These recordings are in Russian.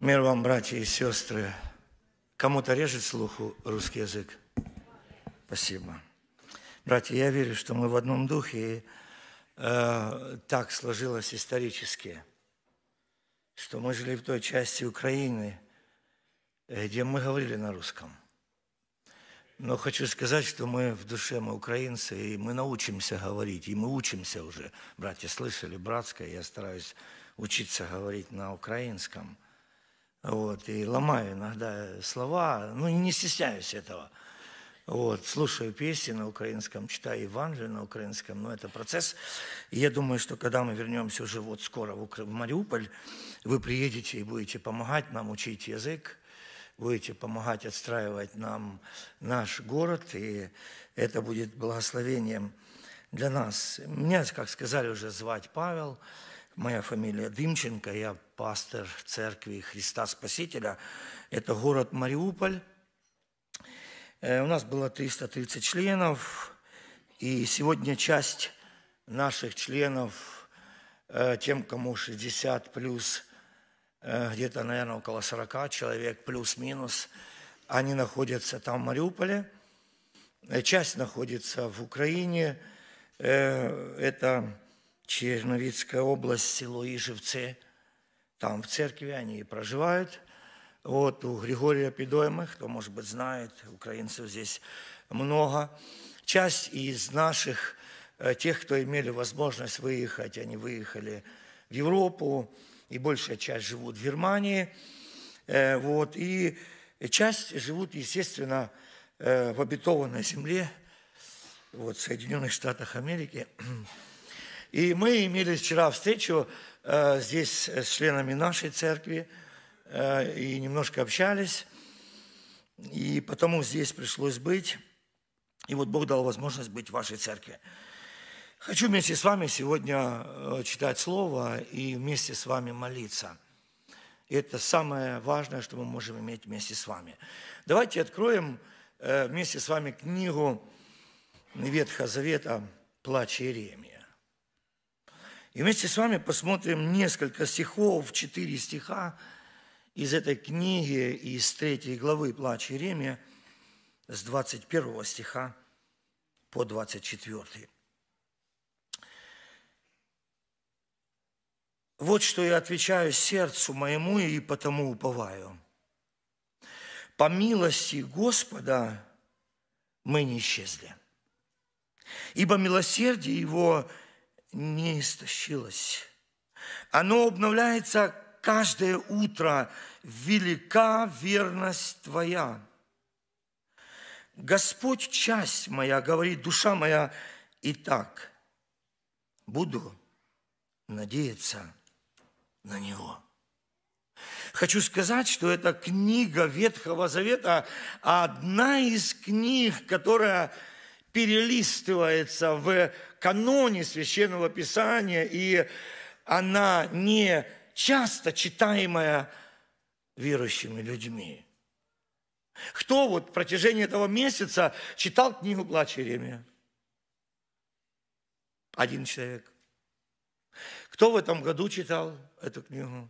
Мир вам, братья и сестры. Кому-то режет слуху русский язык? Спасибо. Братья, я верю, что мы в одном духе, и э, так сложилось исторически, что мы жили в той части Украины, э, где мы говорили на русском. Но хочу сказать, что мы в душе, мы украинцы, и мы научимся говорить, и мы учимся уже. Братья слышали братское, я стараюсь учиться говорить на украинском – вот, и ломаю иногда слова, ну, не стесняюсь этого. Вот, слушаю песни на украинском, читаю Евангелие на украинском, но это процесс. И я думаю, что когда мы вернемся уже вот скоро в, в Мариуполь, вы приедете и будете помогать нам учить язык, будете помогать отстраивать нам наш город, и это будет благословением для нас. Меня, как сказали уже, звать Павел – Моя фамилия Дымченко, я пастор церкви Христа Спасителя. Это город Мариуполь. Э, у нас было 330 членов, и сегодня часть наших членов, э, тем, кому 60 плюс, э, где-то, наверное, около 40 человек, плюс-минус, они находятся там в Мариуполе. Часть находится в Украине. Это Черновицкая область, село Ижевцы. Там в церкви они и проживают. Вот у Григория Пидойма, кто, может быть, знает, украинцев здесь много. Часть из наших, тех, кто имели возможность выехать, они выехали в Европу, и большая часть живут в Германии. Вот, и часть живут, естественно, в обетованной земле, вот, в Соединенных Штатах Америки. И мы имели вчера встречу э, здесь с членами нашей церкви э, и немножко общались. И потому здесь пришлось быть. И вот Бог дал возможность быть в вашей церкви. Хочу вместе с вами сегодня э, читать Слово и вместе с вами молиться. И это самое важное, что мы можем иметь вместе с вами. Давайте откроем э, вместе с вами книгу Ветхого «Плач Иеремии». И вместе с вами посмотрим несколько стихов, четыре стиха из этой книги, из третьей главы Плач Иеремия, с 21 стиха по 24. Вот что я отвечаю сердцу моему и потому уповаю. По милости Господа мы не исчезли, ибо милосердие Его – не истощилось. Оно обновляется каждое утро. Велика верность Твоя. Господь, часть моя, говорит душа моя, и так буду надеяться на Него. Хочу сказать, что эта книга Ветхого Завета одна из книг, которая перелистывается в каноне Священного Писания, и она не часто читаемая верующими людьми. Кто вот в протяжении этого месяца читал книгу «Плач Иеремия»? Один человек. Кто в этом году читал эту книгу?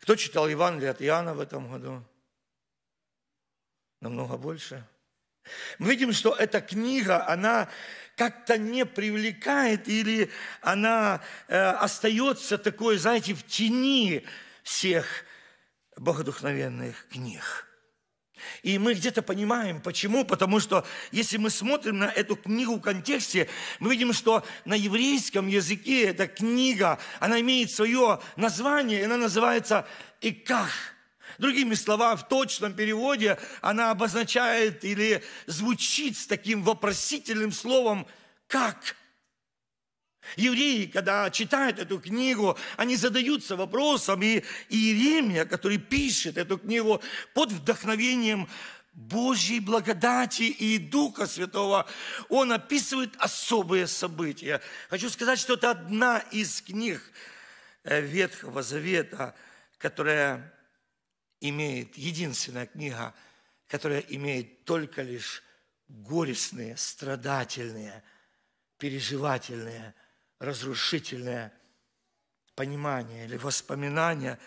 Кто читал Евангелие от Иоанна в этом году? Намного больше. Мы видим, что эта книга, она как-то не привлекает или она э, остается такой, знаете, в тени всех богодухновенных книг. И мы где-то понимаем, почему. Потому что если мы смотрим на эту книгу в контексте, мы видим, что на еврейском языке эта книга, она имеет свое название, и она называется «Иках». Другими словами, в точном переводе она обозначает или звучит с таким вопросительным словом «как?». Евреи, когда читают эту книгу, они задаются вопросом, и Иеремия, который пишет эту книгу под вдохновением Божьей благодати и Духа Святого, он описывает особые события. Хочу сказать, что это одна из книг э, Ветхого Завета, которая имеет, единственная книга, которая имеет только лишь горестные, страдательные, переживательные, разрушительные понимание или воспоминание,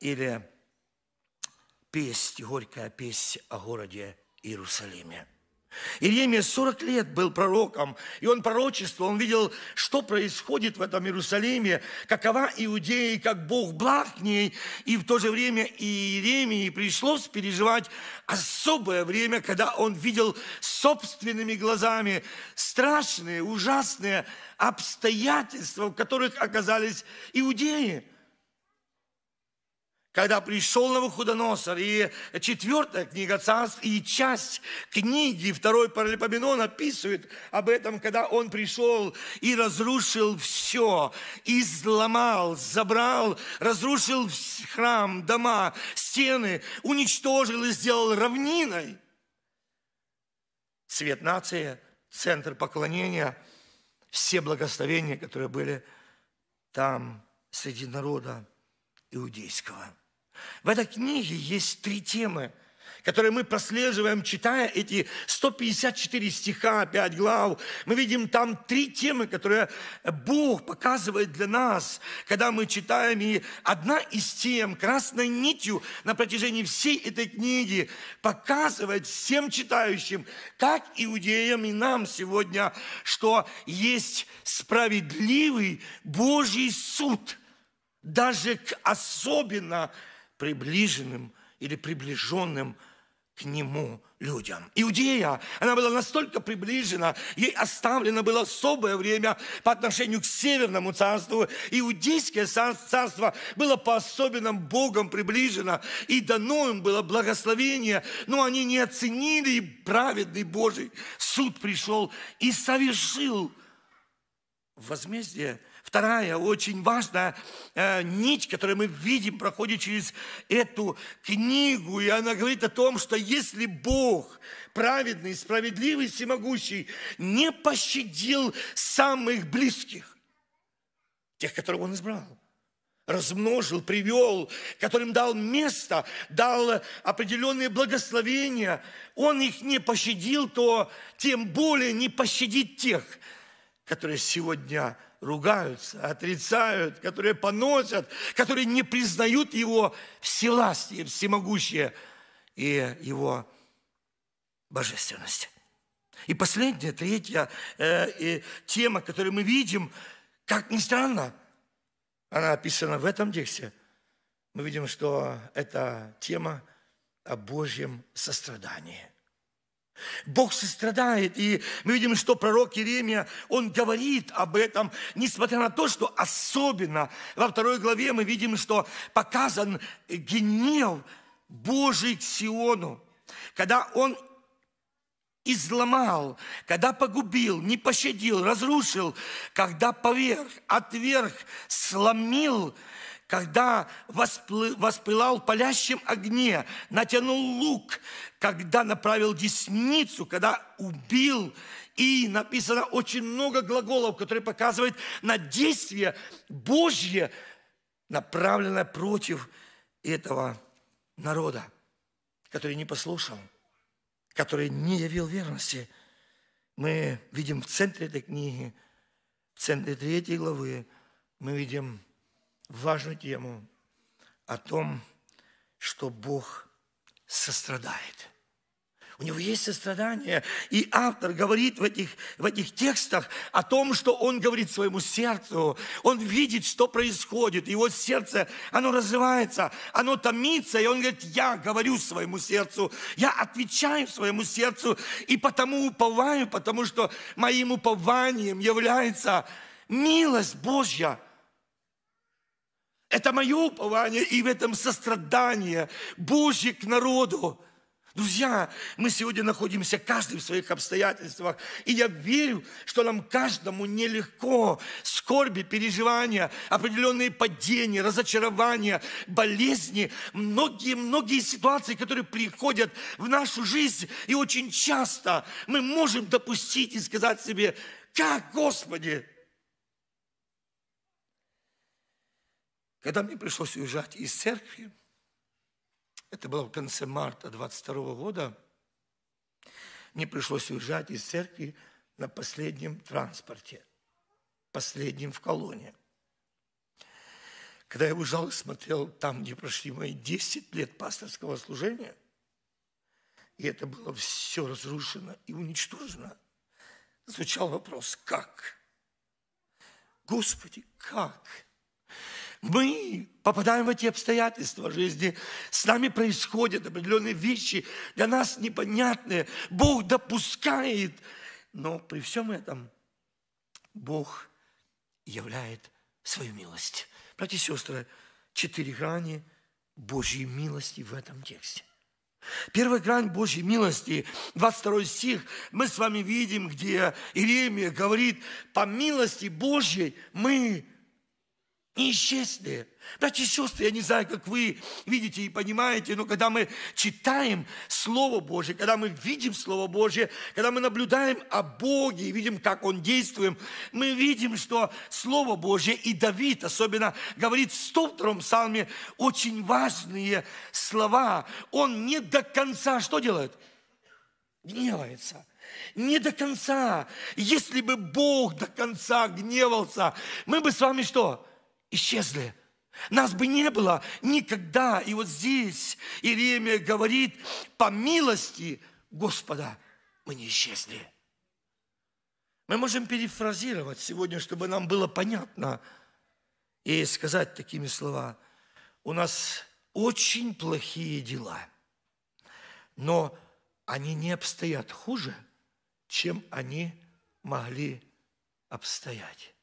или песнь, горькая песнь о городе Иерусалиме. Иеремия 40 лет был пророком, и он пророчествовал, он видел, что происходит в этом Иерусалиме, какова Иудея, как Бог благ к ней, и в то же время Иеремии пришлось переживать особое время, когда он видел собственными глазами страшные, ужасные обстоятельства, в которых оказались иудеи – когда пришел Навуходоносор, и четвертая книга царств, и часть книги второй Паралипоменон описывает об этом, когда он пришел и разрушил все, изломал, забрал, разрушил храм, дома, стены, уничтожил и сделал равниной. Цвет нации, центр поклонения, все благословения, которые были там среди народа иудейского – в этой книге есть три темы, которые мы прослеживаем, читая эти 154 стиха, 5 глав. Мы видим там три темы, которые Бог показывает для нас, когда мы читаем. И одна из тем, красной нитью на протяжении всей этой книги, показывает всем читающим, как иудеям и нам сегодня, что есть справедливый Божий суд, даже к особенно приближенным или приближенным к нему людям. Иудея, она была настолько приближена, ей оставлено было особое время по отношению к Северному царству. Иудейское царство было по-особенному Богом приближено, и дано им было благословение, но они не оценили, и праведный Божий суд пришел и совершил возмездие Вторая очень важная э, нить, которую мы видим, проходит через эту книгу, и она говорит о том, что если Бог, праведный, справедливый, всемогущий, не пощадил самых близких, тех, которых Он избрал, размножил, привел, которым дал место, дал определенные благословения, Он их не пощадил, то тем более не пощадит тех, которые сегодня ругаются, отрицают, которые поносят, которые не признают Его всевластие, всемогущее и Его божественность. И последняя, третья э, э, тема, которую мы видим, как ни странно, она описана в этом тексте. Мы видим, что это тема о Божьем сострадании. Бог сострадает, и мы видим, что пророк Иеремия, он говорит об этом, несмотря на то, что особенно во второй главе мы видим, что показан гнев Божий к Сиону, когда он изломал, когда погубил, не пощадил, разрушил, когда поверх, отверг, сломил, когда воспылал в палящем огне, натянул лук, когда направил десницу, когда убил. И написано очень много глаголов, которые показывают на действие Божье, направленное против этого народа, который не послушал, который не явил верности. Мы видим в центре этой книги, в центре третьей главы, мы видим важную тему о том, что Бог сострадает. У него есть сострадание. И автор говорит в этих, в этих текстах о том, что он говорит своему сердцу. Он видит, что происходит. Его сердце, оно развивается, оно томится. И он говорит, я говорю своему сердцу, я отвечаю своему сердцу. И потому уповаю, потому что моим упованием является милость Божья – это мое упование и в этом сострадание Божье к народу. Друзья, мы сегодня находимся каждый в своих обстоятельствах, и я верю, что нам каждому нелегко скорби, переживания, определенные падения, разочарования, болезни, многие-многие ситуации, которые приходят в нашу жизнь, и очень часто мы можем допустить и сказать себе, как, Господи, Когда мне пришлось уезжать из церкви, это было в конце марта 22 года, мне пришлось уезжать из церкви на последнем транспорте, последнем в колонне. когда я выезжал и смотрел там, где прошли мои 10 лет пасторского служения, и это было все разрушено и уничтожено, звучал вопрос, как? Господи, как? Мы попадаем в эти обстоятельства жизни, с нами происходят определенные вещи, для нас непонятные, Бог допускает, но при всем этом Бог являет свою милость. Братья и сестры, четыре грани Божьей милости в этом тексте. Первая грань Божьей милости, 22 стих, мы с вами видим, где Иеремия говорит, по милости Божьей мы не исчезли. Братья и сестры, я не знаю, как вы видите и понимаете, но когда мы читаем Слово Божье, когда мы видим Слово Божье, когда мы наблюдаем о Боге и видим, как Он действует, мы видим, что Слово Божье и Давид особенно говорит в 102 псалме очень важные слова. Он не до конца что делает? Гневается не до конца. Если бы Бог до конца гневался, мы бы с вами что? Исчезли. Нас бы не было никогда. И вот здесь Иеремия говорит, по милости Господа мы не исчезли. Мы можем перефразировать сегодня, чтобы нам было понятно, и сказать такими словами. У нас очень плохие дела, но они не обстоят хуже, чем они могли обстоять.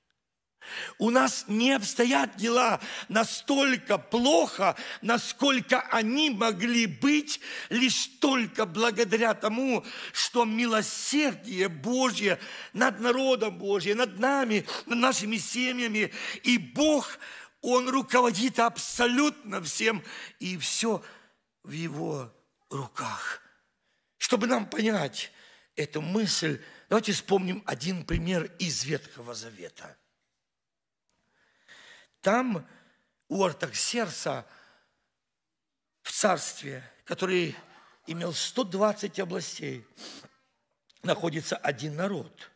У нас не обстоят дела настолько плохо, насколько они могли быть лишь только благодаря тому, что милосердие Божье над народом Божьим, над нами, над нашими семьями. И Бог, Он руководит абсолютно всем, и все в Его руках. Чтобы нам понять эту мысль, давайте вспомним один пример из Ветхого Завета – там у Артаксерса в царстве, который имел 120 областей, находится один народ.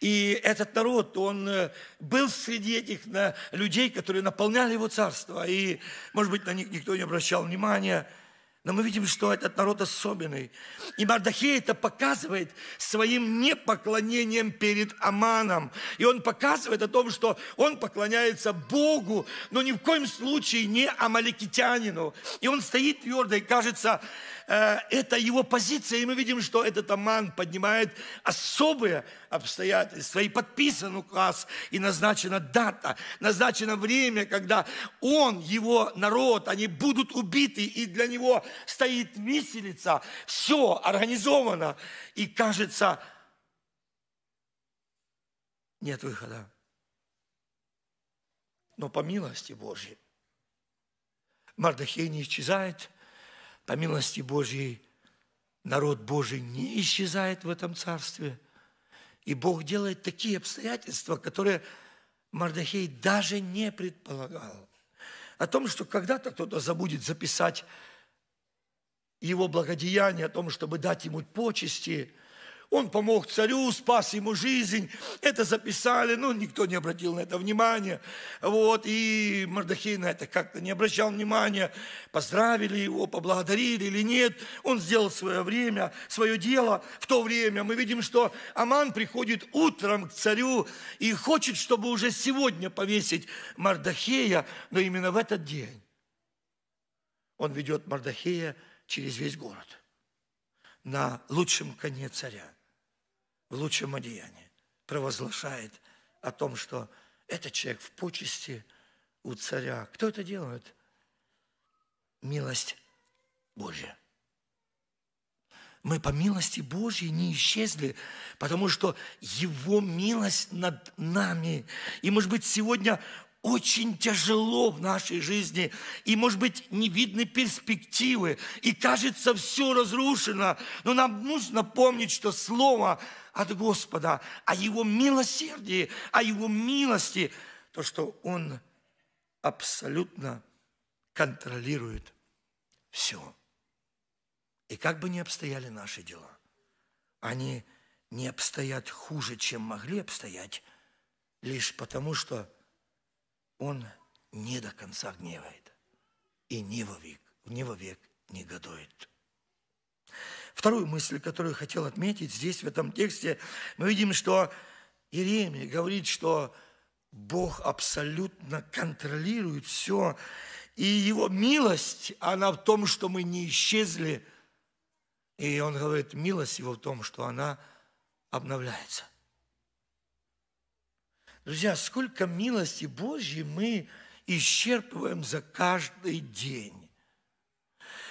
И этот народ, он э, был среди этих людей, которые наполняли его царство. И, может быть, на них никто не обращал внимания – но мы видим, что этот народ особенный. И Мардахей это показывает своим непоклонением перед Аманом. И он показывает о том, что он поклоняется Богу, но ни в коем случае не амаликитянину. И он стоит твердо и кажется, это его позиция, и мы видим, что этот Аман поднимает особые обстоятельства, и подписан указ, и назначена дата, назначено время, когда он, его народ, они будут убиты, и для него стоит виселица, все организовано, и кажется, нет выхода. Но по милости Божьей Мардахей не исчезает – по милости Божьей народ Божий не исчезает в этом царстве. И Бог делает такие обстоятельства, которые Мардахей даже не предполагал. О том, что когда-то кто-то забудет записать его благодеяние, о том, чтобы дать ему почести – он помог царю, спас ему жизнь. Это записали, но никто не обратил на это внимания. Вот, и Мардахей на это как-то не обращал внимания. Поздравили его, поблагодарили или нет. Он сделал свое время, свое дело. В то время мы видим, что Аман приходит утром к царю и хочет, чтобы уже сегодня повесить Мардахея, но именно в этот день он ведет Мардахея через весь город на лучшем коне царя в лучшем одеянии, провозглашает о том, что этот человек в почести у царя. Кто это делает? Милость Божья. Мы по милости Божьей не исчезли, потому что Его милость над нами. И, может быть, сегодня очень тяжело в нашей жизни, и, может быть, не видны перспективы, и кажется, все разрушено. Но нам нужно помнить, что Слово от Господа, о Его милосердии, о Его милости, то, что Он абсолютно контролирует все. И как бы ни обстояли наши дела, они не обстоят хуже, чем могли обстоять, лишь потому, что Он не до конца гневает и не вовек, не вовек негодует. Вторую мысль, которую хотел отметить здесь, в этом тексте, мы видим, что Иеремия говорит, что Бог абсолютно контролирует все, и Его милость, она в том, что мы не исчезли. И Он говорит, милость Его в том, что она обновляется. Друзья, сколько милости Божьей мы исчерпываем за каждый день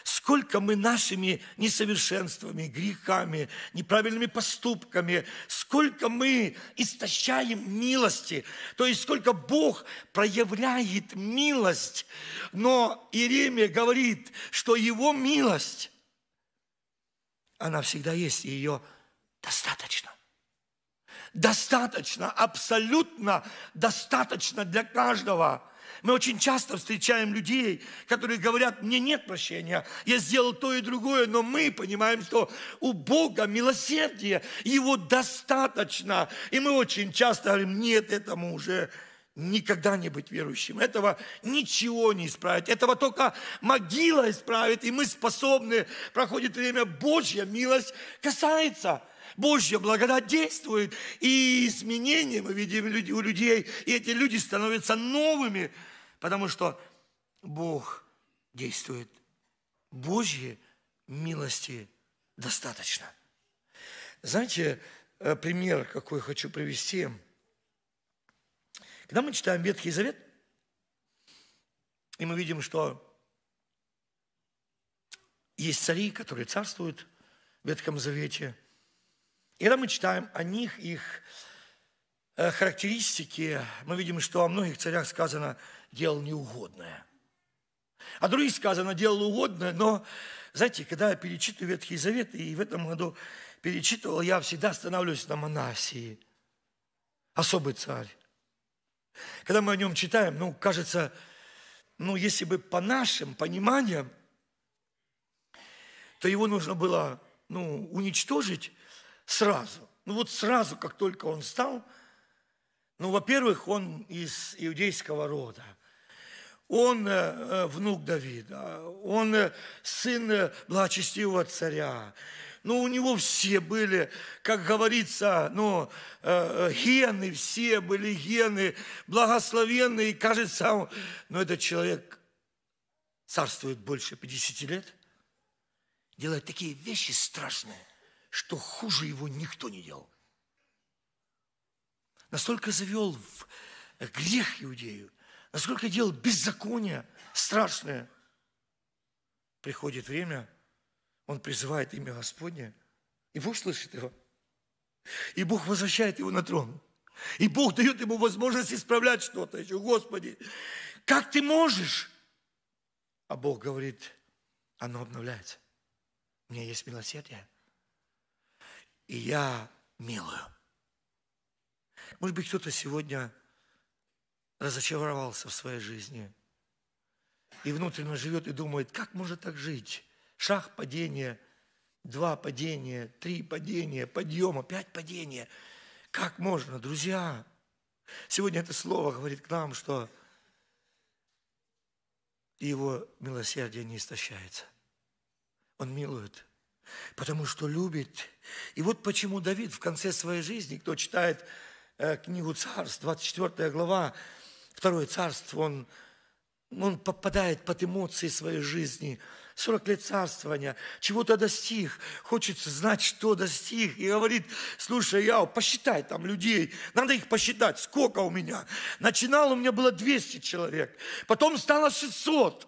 сколько мы нашими несовершенствами, грехами, неправильными поступками, сколько мы истощаем милости, то есть сколько Бог проявляет милость. Но Иеремия говорит, что Его милость, она всегда есть, и ее достаточно. Достаточно, абсолютно достаточно для каждого – мы очень часто встречаем людей, которые говорят, мне нет прощения, я сделал то и другое, но мы понимаем, что у Бога милосердие, его достаточно. И мы очень часто говорим, нет, этому уже никогда не быть верующим. Этого ничего не исправить. Этого только могила исправит, и мы способны, проходит время, Божья милость касается – Божья благодать действует, и изменения мы видим у людей, и эти люди становятся новыми, потому что Бог действует. Божьи милости достаточно. Знаете, э, пример, какой хочу привести. Когда мы читаем Ветхий Завет, и мы видим, что есть цари, которые царствуют в Ветхом Завете. И когда мы читаем о них, их э, характеристики, мы видим, что о многих царях сказано – делал неугодное. А других сказано, делал угодное, но, знаете, когда я перечитываю Ветхий Завет, и в этом году перечитывал, я всегда останавливаюсь на Манасии. Особый царь. Когда мы о нем читаем, ну, кажется, ну, если бы по нашим пониманиям, то его нужно было, ну, уничтожить сразу. Ну, вот сразу, как только он стал, ну, во-первых, он из иудейского рода – он э, э, внук Давида, он э, сын благочестивого царя. Ну, у него все были, как говорится, ну, гены, все были гены, благословенные. Кажется, но ну, этот человек царствует больше 50 лет, делает такие вещи страшные, что хуже его никто не делал. Настолько завел в грех иудею, насколько делал беззаконие страшное. Приходит время, он призывает имя Господне, и Бог слышит его. И Бог возвращает его на трон. И Бог дает ему возможность исправлять что-то еще. Господи, как ты можешь? А Бог говорит, оно обновляется. У меня есть милосердие. И я милую. Может быть, кто-то сегодня разочаровался в своей жизни. И внутренне живет и думает, как может так жить? Шаг падения, два падения, три падения, подъема, пять падения. Как можно, друзья? Сегодня это слово говорит к нам, что его милосердие не истощается. Он милует, потому что любит. И вот почему Давид в конце своей жизни, кто читает э, книгу Царств, 24 глава, Второе царство, он, он попадает под эмоции своей жизни. 40 лет царствования, чего-то достиг, хочется знать, что достиг. И говорит, слушай, я посчитай там людей, надо их посчитать, сколько у меня. Начинал у меня было 200 человек, потом стало 600.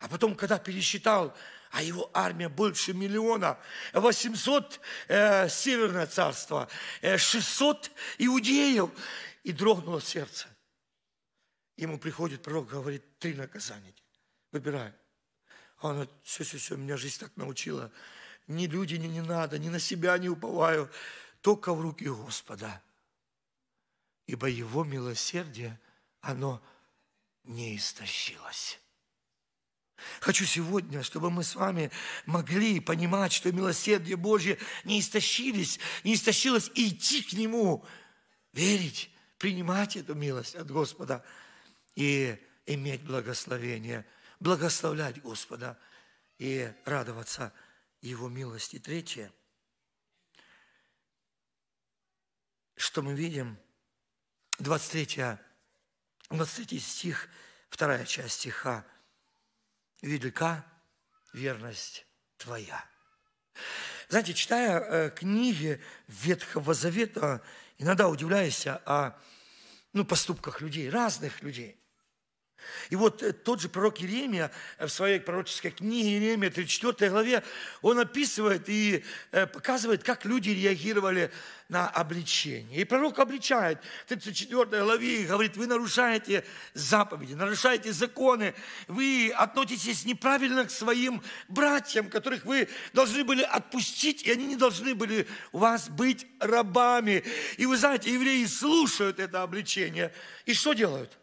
А потом, когда пересчитал, а его армия больше миллиона, 800 э, Северное царство, э, 600 иудеев, и дрогнуло сердце. Ему приходит пророк, говорит, три наказания. Выбирай. А он говорит, все, все, все, меня жизнь так научила. Ни люди, ни не надо, ни на себя не уповаю, только в руки Господа. Ибо Его милосердие, оно не истощилось. Хочу сегодня, чтобы мы с вами могли понимать, что милосердие Божье не истощились, не истощилось, и идти к Нему, верить, принимать эту милость от Господа – и иметь благословение, благословлять Господа и радоваться Его милости. Третье, что мы видим, 23, 23 стих, вторая часть стиха. «Велика верность Твоя». Знаете, читая э, книги Ветхого Завета, иногда удивляюсь о ну, поступках людей, разных людей. И вот э, тот же пророк Иеремия в своей пророческой книге Иеремия, 34 главе, он описывает и э, показывает, как люди реагировали на обличение. И пророк обличает в 34 главе и говорит, вы нарушаете заповеди, нарушаете законы, вы относитесь неправильно к своим братьям, которых вы должны были отпустить, и они не должны были у вас быть рабами. И вы знаете, евреи слушают это обличение. И что делают?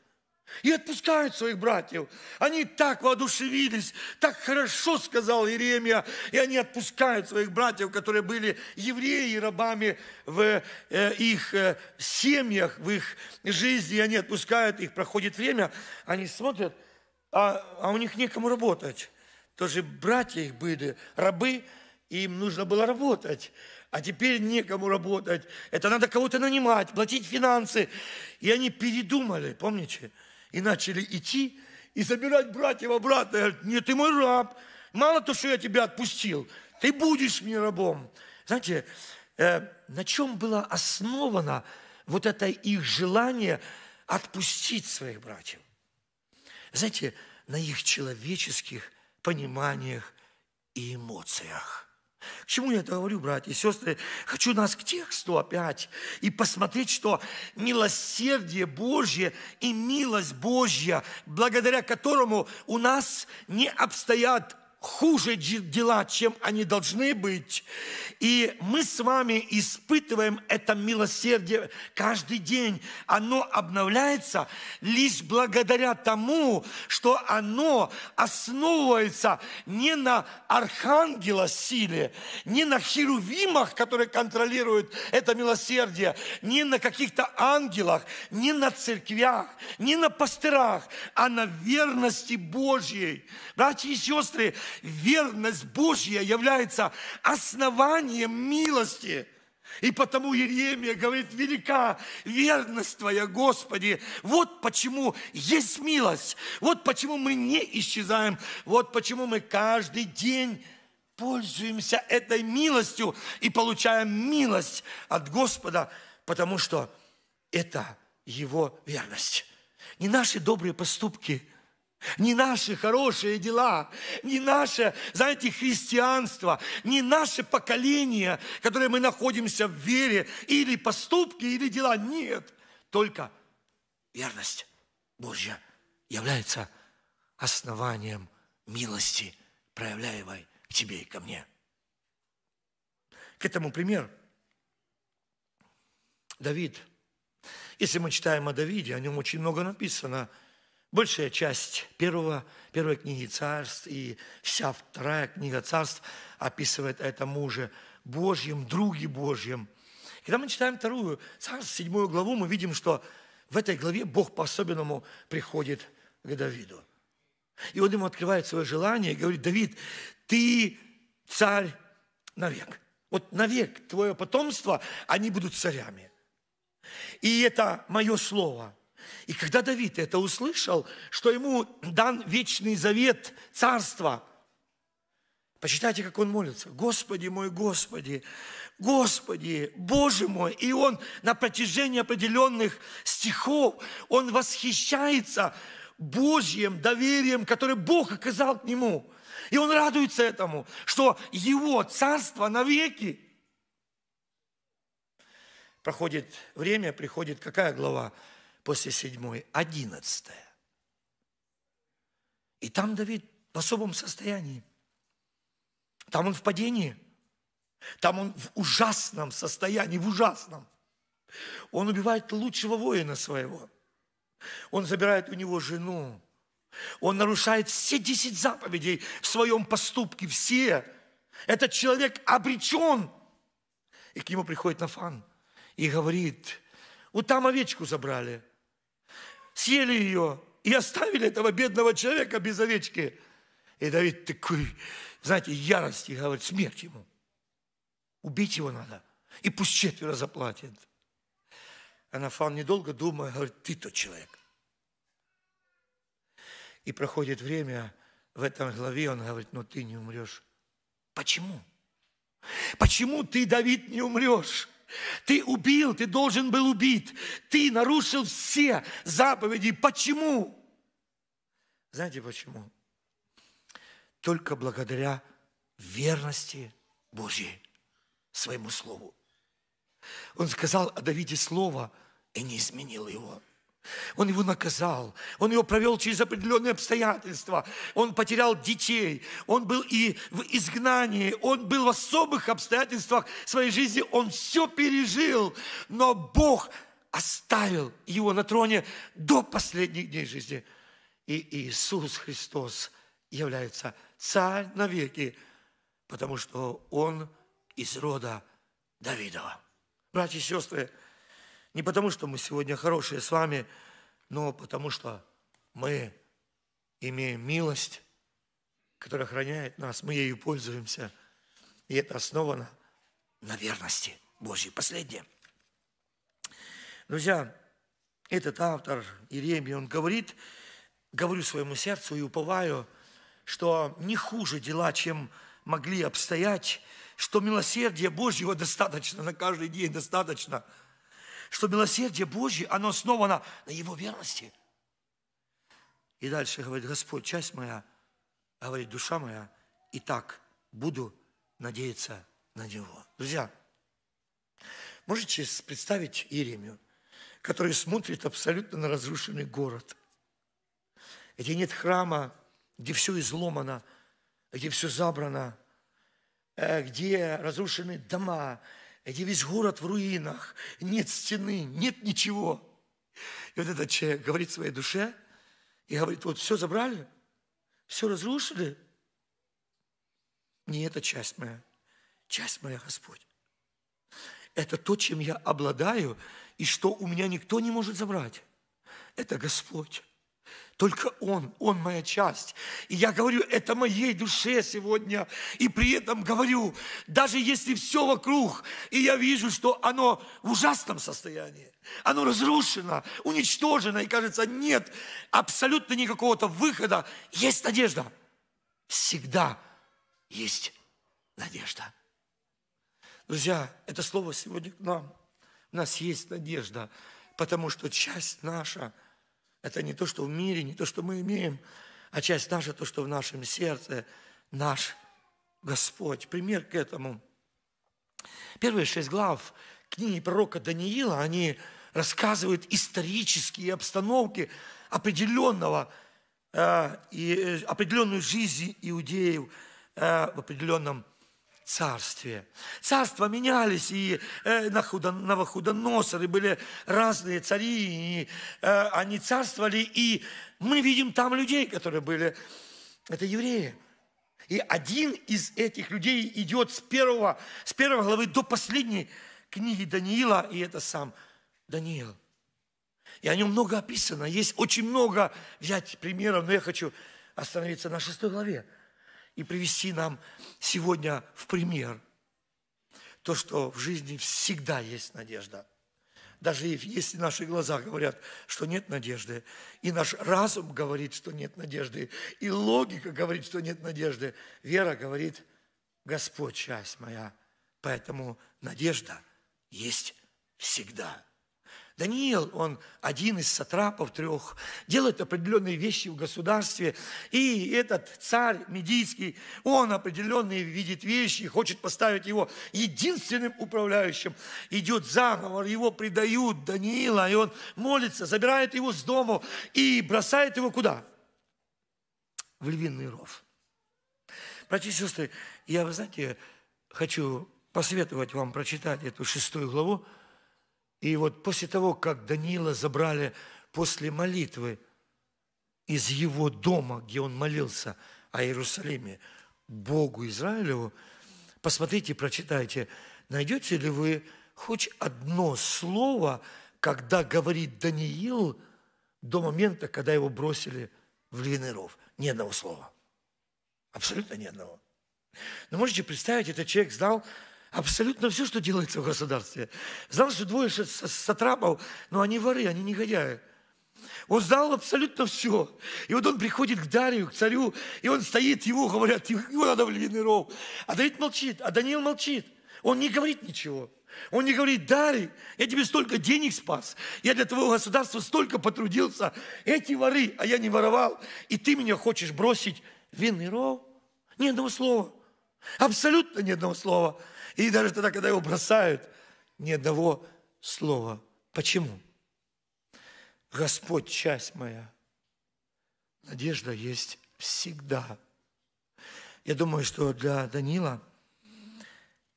И отпускают своих братьев. Они так воодушевились, так хорошо сказал Иеремия, и они отпускают своих братьев, которые были евреи, рабами в э, их э, семьях, в их жизни, и они отпускают их, проходит время, они смотрят, а, а у них некому работать. Тоже братья их были, рабы, им нужно было работать а теперь некому работать. Это надо кого-то нанимать, платить финансы. И они передумали, помните? И начали идти и забирать братьев обратно. Говорят, нет, ты мой раб. Мало то, что я тебя отпустил, ты будешь мне рабом. Знаете, э, на чем было основано вот это их желание отпустить своих братьев? Знаете, на их человеческих пониманиях и эмоциях. К чему я это говорю, братья и сестры? Хочу нас к тексту опять и посмотреть, что милосердие Божье и милость Божья, благодаря которому у нас не обстоят хуже дела, чем они должны быть. И мы с вами испытываем это милосердие каждый день. Оно обновляется лишь благодаря тому, что оно основывается не на архангела силе, не на херувимах, которые контролируют это милосердие, не на каких-то ангелах, не на церквях, не на пастырах, а на верности Божьей. Братья и сестры, верность Божья является основанием милости. И потому Иеремия говорит, велика верность Твоя, Господи. Вот почему есть милость. Вот почему мы не исчезаем. Вот почему мы каждый день пользуемся этой милостью и получаем милость от Господа, потому что это Его верность. Не наши добрые поступки – не наши хорошие дела, не наше, знаете, христианство, не наше поколение, которое мы находимся в вере, или поступки, или дела. Нет, только верность Божья является основанием милости, проявляемой к тебе и ко мне. К этому пример. Давид. Если мы читаем о Давиде, о нем очень много написано – Большая часть первого, первой книги царств и вся вторая книга царств описывает это муже Божьем, друге Божьем. Когда мы читаем вторую царств, седьмую главу, мы видим, что в этой главе Бог по-особенному приходит к Давиду. И он ему открывает свое желание и говорит, Давид, ты царь навек. Вот навек твое потомство, они будут царями. И это мое слово – и когда Давид это услышал, что ему дан вечный завет царства, почитайте, как он молится. Господи мой, Господи, Господи, Боже мой. И он на протяжении определенных стихов, он восхищается Божьим доверием, которое Бог оказал к нему. И он радуется этому, что его царство навеки. Проходит время, приходит какая глава? После седьмой, одиннадцатая. И там Давид в особом состоянии. Там он в падении. Там он в ужасном состоянии, в ужасном. Он убивает лучшего воина своего. Он забирает у него жену. Он нарушает все десять заповедей в своем поступке, все. Этот человек обречен. И к нему приходит Нафан и говорит, вот там овечку забрали – съели ее, и оставили этого бедного человека без овечки. И Давид такой, знаете, ярости, говорит, смерть ему. Убить его надо. И пусть четверо заплатит. А недолго думая, говорит, ты тот человек. И проходит время, в этом главе он говорит, но ты не умрешь. Почему? Почему ты, Давид, не умрешь? Ты убил, ты должен был убить. Ты нарушил все заповеди. Почему? Знаете почему? Только благодаря верности Божьей своему слову. Он сказал о Давиде слово и не изменил его. Он его наказал, он его провел через определенные обстоятельства, он потерял детей, он был и в изгнании, он был в особых обстоятельствах своей жизни, он все пережил, но Бог оставил его на троне до последних дней жизни. И Иисус Христос является царь навеки, потому что он из рода Давидова. Братья и сестры, не потому, что мы сегодня хорошие с вами, но потому что мы имеем милость, которая охраняет нас, мы ею пользуемся. И это основано на верности Божьей. Последнее. Друзья, этот автор, Иеремия, он говорит, говорю своему сердцу и уповаю, что не хуже дела, чем могли обстоять, что милосердие Божьего достаточно на каждый день, достаточно – что милосердие Божье, оно основано на Его верности. И дальше говорит, Господь, часть моя, говорит, душа моя, и так буду надеяться на Него. Друзья, можете представить Иеремию, который смотрит абсолютно на разрушенный город, где нет храма, где все изломано, где все забрано, э, где разрушены дома, где весь город в руинах, нет стены, нет ничего. И вот этот человек говорит своей душе и говорит, вот все забрали, все разрушили. Не эта часть моя, часть моя, Господь. Это то, чем я обладаю, и что у меня никто не может забрать. Это Господь. Только Он, Он моя часть. И я говорю, это моей душе сегодня. И при этом говорю, даже если все вокруг, и я вижу, что оно в ужасном состоянии, оно разрушено, уничтожено, и кажется, нет абсолютно никакого-то выхода, есть надежда. Всегда есть надежда. Друзья, это слово сегодня к нам. У нас есть надежда, потому что часть наша – это не то, что в мире, не то, что мы имеем, а часть наша, то, что в нашем сердце, наш Господь. Пример к этому. Первые шесть глав книги пророка Даниила, они рассказывают исторические обстановки определенного э, и э, определенную жизнь иудеев э, в определенном царстве. Царства менялись, и э, новохудоносоры были разные цари, и э, они царствовали, и мы видим там людей, которые были, это евреи. И один из этих людей идет с первого, с первой главы до последней книги Даниила, и это сам Даниил. И о нем много описано, есть очень много взять примеров, но я хочу остановиться на шестой главе и привести нам сегодня в пример то, что в жизни всегда есть надежда. Даже если наши глаза говорят, что нет надежды, и наш разум говорит, что нет надежды, и логика говорит, что нет надежды, вера говорит, Господь, часть моя, поэтому надежда есть всегда. Даниил, он один из сатрапов трех, делает определенные вещи в государстве. И этот царь медийский, он определенные видит вещи, хочет поставить его единственным управляющим. Идет заговор, его предают Даниила, и он молится, забирает его с дому и бросает его куда? В львиный ров. Братья и сестры, я, вы знаете, хочу посоветовать вам прочитать эту шестую главу и вот после того, как Даниила забрали после молитвы из его дома, где он молился о Иерусалиме, Богу Израилеву, посмотрите, прочитайте, найдете ли вы хоть одно слово, когда говорит Даниил до момента, когда его бросили в львиный ров. Ни одного слова. Абсолютно ни одного. Но можете представить, этот человек знал абсолютно все, что делается в государстве. Знал, что двое сатрапов, но они воры, они негодяи. Он знал абсолютно все. И вот он приходит к Дарию, к царю, и он стоит, его говорят, его надо в львиный ров. А Давид молчит, а Даниил молчит. Он не говорит ничего. Он не говорит, Дарий, я тебе столько денег спас, я для твоего государства столько потрудился, эти воры, а я не воровал, и ты меня хочешь бросить в винный ров? Ни одного слова. Абсолютно ни одного слова. И даже тогда, когда его бросают, ни одного слова. Почему? Господь, часть моя, надежда есть всегда. Я думаю, что для Данила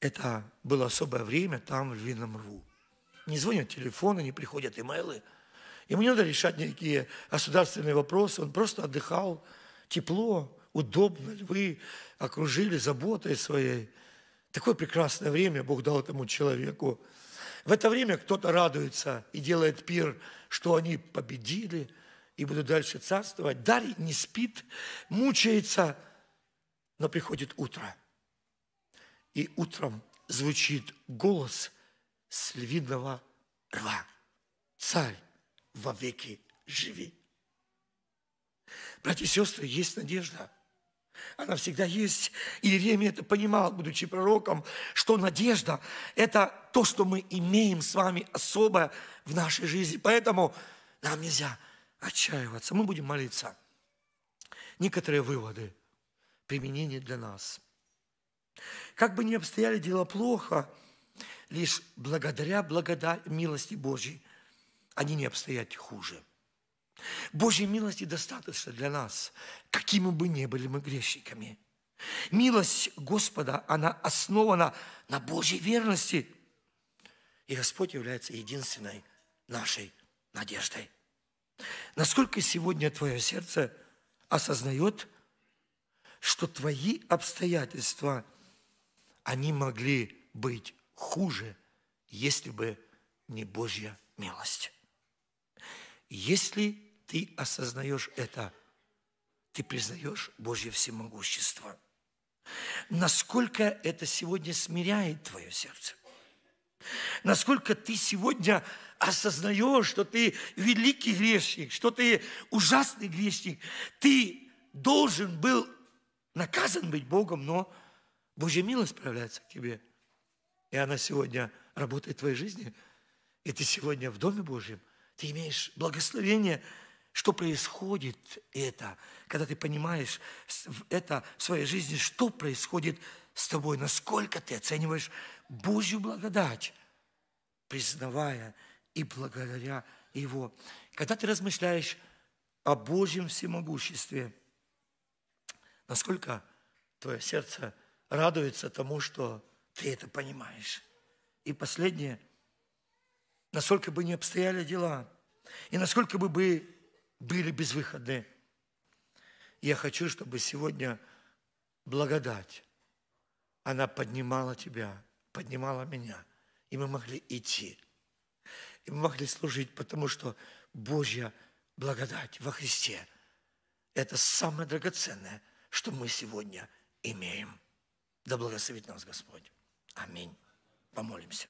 это было особое время там, в Львином рву. Не звонят телефоны, не приходят имейлы. Ему не надо решать никакие государственные вопросы. Он просто отдыхал тепло, удобно. Львы окружили заботой своей. Такое прекрасное время Бог дал этому человеку. В это время кто-то радуется и делает пир, что они победили и будут дальше царствовать. Дарий не спит, мучается, но приходит утро. И утром звучит голос с львиного рва. Царь вовеки живи. Братья и сестры, есть надежда – она всегда есть. Иеремия это понимал, будучи пророком, что надежда – это то, что мы имеем с вами особое в нашей жизни. Поэтому нам нельзя отчаиваться. Мы будем молиться. Некоторые выводы, применение для нас. Как бы ни обстояли дела плохо, лишь благодаря благодать, милости Божьей они не обстоят хуже – Божьей милости достаточно для нас, какими бы ни были мы грешниками. Милость Господа, она основана на Божьей верности. И Господь является единственной нашей надеждой. Насколько сегодня твое сердце осознает, что твои обстоятельства, они могли быть хуже, если бы не Божья милость. Если ты осознаешь это, ты признаешь Божье всемогущество. Насколько это сегодня смиряет твое сердце? Насколько ты сегодня осознаешь, что ты великий грешник, что ты ужасный грешник, ты должен был наказан быть Богом, но Божья милость проявляется к тебе. И она сегодня работает в твоей жизни. И ты сегодня в Доме Божьем, ты имеешь благословение – что происходит это, когда ты понимаешь это в своей жизни, что происходит с тобой, насколько ты оцениваешь Божью благодать, признавая и благодаря Его. Когда ты размышляешь о Божьем всемогуществе, насколько твое сердце радуется тому, что ты это понимаешь. И последнее, насколько бы не обстояли дела, и насколько бы, бы были безвыходны. Я хочу, чтобы сегодня благодать, она поднимала тебя, поднимала меня, и мы могли идти, и мы могли служить, потому что Божья благодать во Христе – это самое драгоценное, что мы сегодня имеем. Да благословит нас Господь. Аминь. Помолимся.